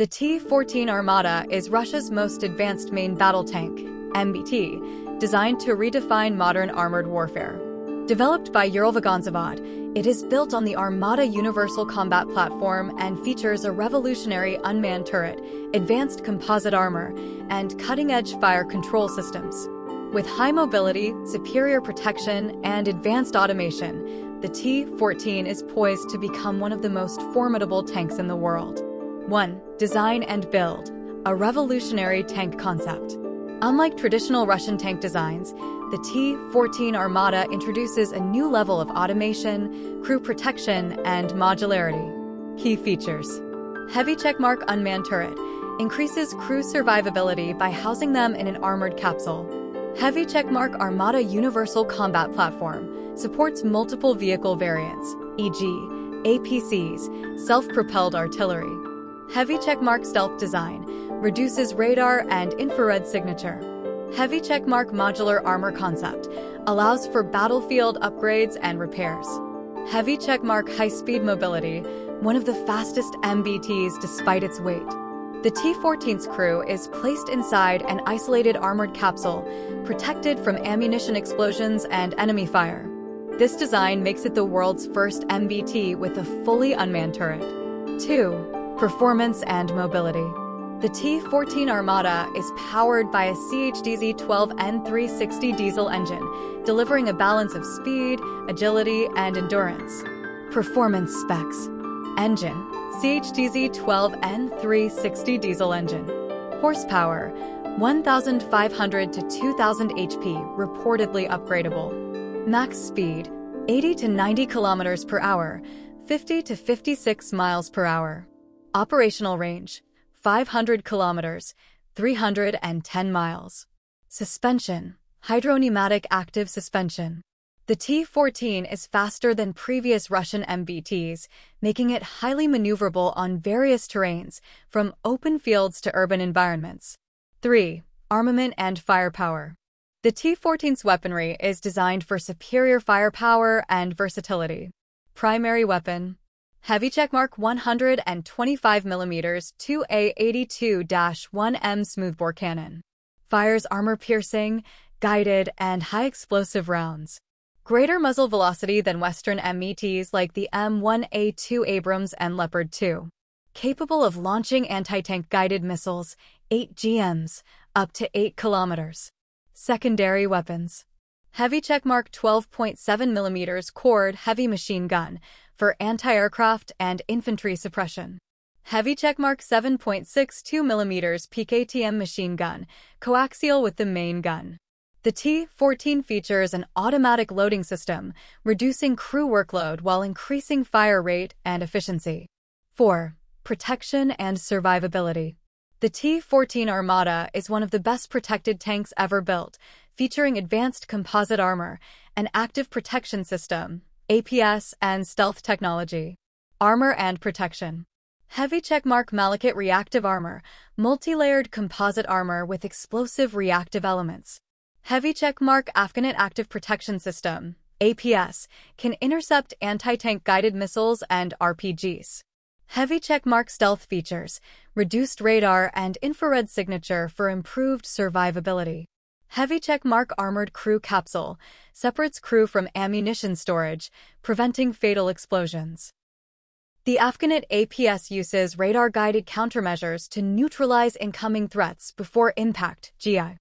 The T-14 Armata is Russia's most advanced main battle tank, MBT, designed to redefine modern armored warfare. Developed by Uralvagonzavod, it is built on the Armata Universal Combat Platform and features a revolutionary unmanned turret, advanced composite armor, and cutting-edge fire control systems. With high mobility, superior protection, and advanced automation, the T-14 is poised to become one of the most formidable tanks in the world. 1. Design and build. A revolutionary tank concept. Unlike traditional Russian tank designs, the T-14 Armata introduces a new level of automation, crew protection, and modularity. Key features. Heavy checkmark unmanned turret increases crew survivability by housing them in an armored capsule. Heavy checkmark Armata Universal Combat Platform supports multiple vehicle variants, e.g., APCs, self-propelled artillery. Heavy checkmark stealth design reduces radar and infrared signature. Heavy checkmark modular armor concept allows for battlefield upgrades and repairs. Heavy checkmark high-speed mobility, one of the fastest MBTs despite its weight. The T-14's crew is placed inside an isolated armored capsule, protected from ammunition explosions and enemy fire. This design makes it the world's first MBT with a fully unmanned turret. 2. Performance and mobility. The T-14 Armata is powered by a CHDZ-12N360 diesel engine, delivering a balance of speed, agility, and endurance. Performance specs. Engine, CHDZ-12N360 diesel engine. Horsepower, 1,500 to 2,000 HP, reportedly upgradable. Max speed, 80 to 90 kilometers per hour, 50 to 56 miles per hour. Operational range 500 kilometers, 310 miles. Suspension Hydropneumatic active suspension. The T-14 is faster than previous Russian MBTs, making it highly maneuverable on various terrains, from open fields to urban environments. 3. Armament and firepower. The T-14's weaponry is designed for superior firepower and versatility. Primary weapon Heavy checkmark 125mm 2A82-1M smoothbore cannon. Fires armor-piercing, guided, and high-explosive rounds. Greater muzzle velocity than Western MBTs like the M1A2 Abrams and Leopard 2. Capable of launching anti-tank guided missiles, ATGMs, up to 8 kilometers. Secondary weapons. Heavy checkmark 12.7mm Kord heavy machine gun, for anti-aircraft and infantry suppression. Heavy checkmark 7.62mm PKTM machine gun, coaxial with the main gun. The T-14 features an automatic loading system, reducing crew workload while increasing fire rate and efficiency. 4. Protection and survivability. The T-14 Armata is one of the best protected tanks ever built, featuring advanced composite armor, an active protection system, APS, and stealth technology. Armor and protection. Heavy checkmark Malachit reactive armor, multi-layered composite armor with explosive reactive elements. Heavy checkmark Afganit active protection system, APS, can intercept anti-tank guided missiles and RPGs. Heavy checkmark stealth features, reduced radar and infrared signature for improved survivability. Heavy check mark armored crew capsule separates crew from ammunition storage, preventing fatal explosions. The Afganit APS uses radar-guided countermeasures to neutralize incoming threats before impact, GI.